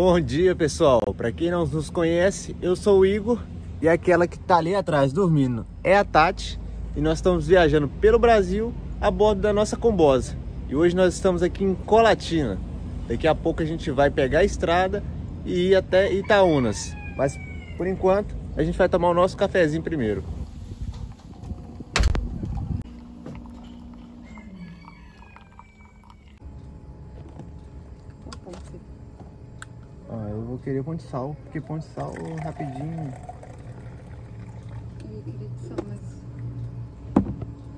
Bom dia pessoal, para quem não nos conhece, eu sou o Igor e aquela que tá ali atrás dormindo é a Tati e nós estamos viajando pelo Brasil a bordo da nossa combosa. E hoje nós estamos aqui em Colatina. Daqui a pouco a gente vai pegar a estrada e ir até Itaúnas. Mas por enquanto a gente vai tomar o nosso cafezinho primeiro. Ah, eu vou querer pão de sal, porque pão de sal rapidinho. Eu queria de sal, mas.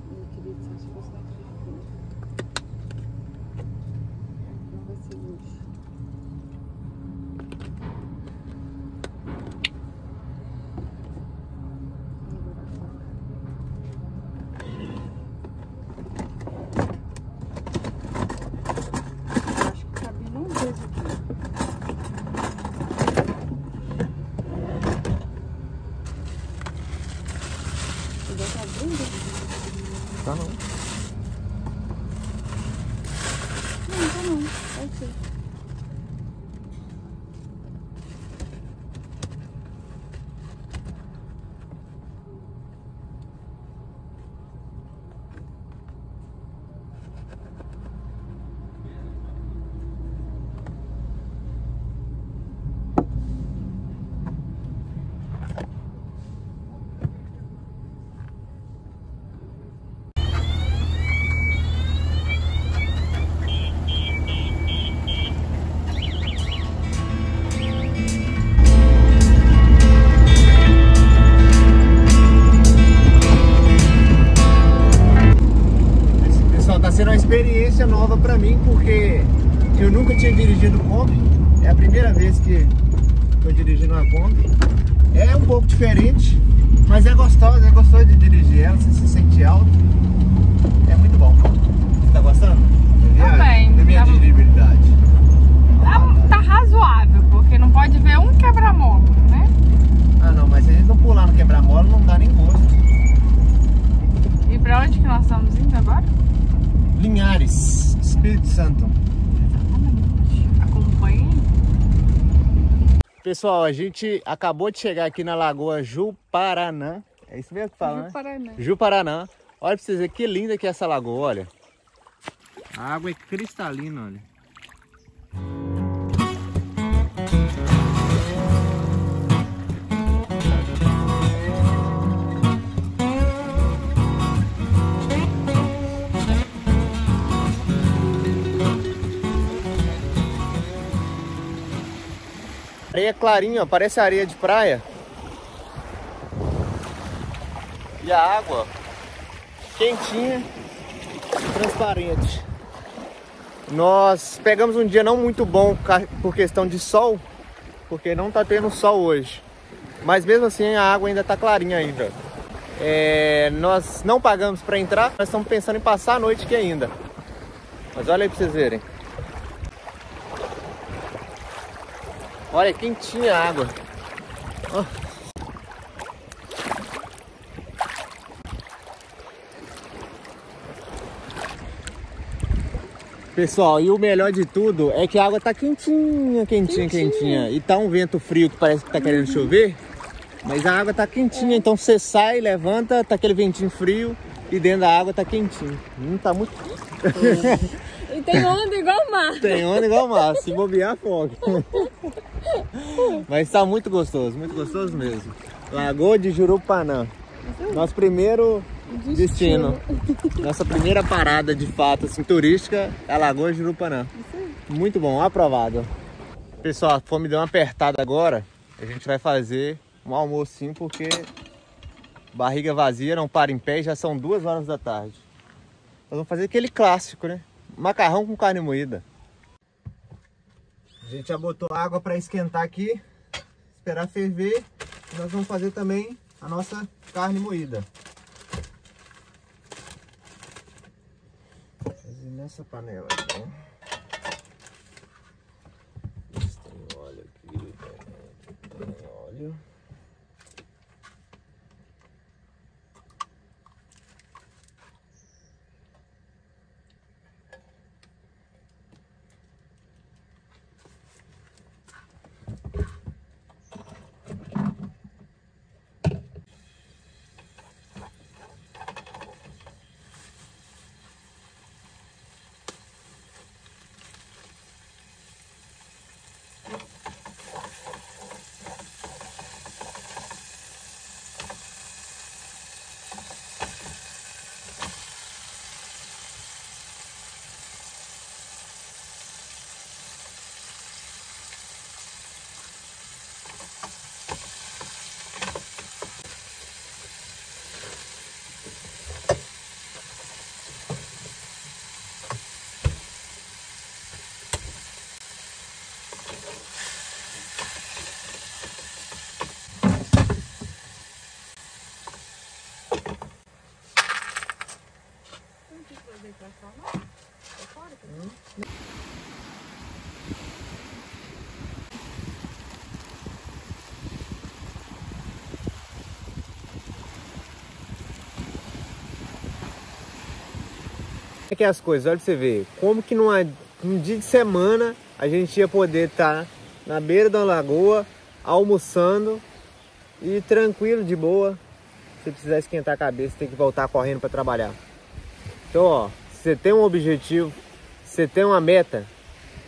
Eu queria de sal se fosse naquele fundo. Não vai ser hoje. Agora a faca. Eu acho que cabe num dedo aqui. Você tá abrindo? Tá não. Não, tá não. Pode ser. Experiência nova pra mim, porque eu nunca tinha dirigido Kombi. É a primeira vez que tô dirigindo uma Kombi. É um pouco diferente, mas é gostoso, é gostoso de dirigir ela, você se sente alto. É muito bom. Você tá gostando? da? Também, Da minha tá- dirigibilidade. Tá, tá razoável, porque não pode ver um quebra-mola, né? Ah não, mas se a gente não pular no quebra-mola, não dá nem gosto. E pra onde que nós estamos indo agora? Linhares, Espírito Santo. Acompanhe. Pessoal, a gente acabou de chegar aqui na Lagoa Juparanã. É isso mesmo que fala, né? Paraná. Juparanã. Olha pra vocês verem que linda que é essa lagoa, olha. A água é cristalina, olha. Areia clarinha, ó, parece areia de praia. E a água, quentinha, transparente. Nós pegamos um dia não muito bom por questão de sol, porque não tá tendo sol hoje. Mas mesmo assim a água ainda tá clarinha ainda. É, nós não pagamos para entrar, nós estamos pensando em passar a noite aqui ainda. Mas olha aí pra vocês verem. Olha, quentinha a água. Ó. Pessoal, e o melhor de tudo é que a água tá quentinha, quentinha, quentinha. E tá um vento frio que parece que tá querendo chover. Mas a água tá quentinha, então você sai, levanta, tá aquele ventinho frio e dentro da água tá quentinho. Hum, tá muito. E tem onda igual mar. Tem onda igual mar, se bobear, fogo. Mas tá muito gostoso, muito gostoso mesmo. Lagoa de Jurupanã. Nosso primeiro destino. Nossa primeira parada de fato assim, turística é a Lagoa de Jurupanã. Muito bom, aprovado. Pessoal, a fome deu uma apertada agora. A gente vai fazer um almocinho porque barriga vazia, não para em pé já são duas horas da tarde. Nós vamos fazer aquele clássico, né? Macarrão com carne moída. A gente já botou água para esquentar aqui, esperar ferver. Nós vamos fazer também a nossa carne moída. Fazer nessa panela aqui. Tem óleo aqui, tem óleo. Não? É fora que. É que as coisas, olha pra você ver, como que numa, num dia de semana a gente ia poder estar tá na beira da lagoa, almoçando e tranquilo, de boa, se precisar esquentar a cabeça, tem que voltar correndo para trabalhar. Então, ó, você tem um objetivo, se você tem uma meta,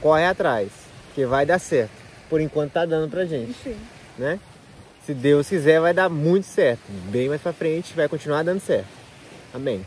corre atrás, que vai dar certo. Por enquanto tá dando pra gente, Sim. né? Se Deus quiser, vai dar muito certo. Bem mais pra frente, vai continuar dando certo. Amém.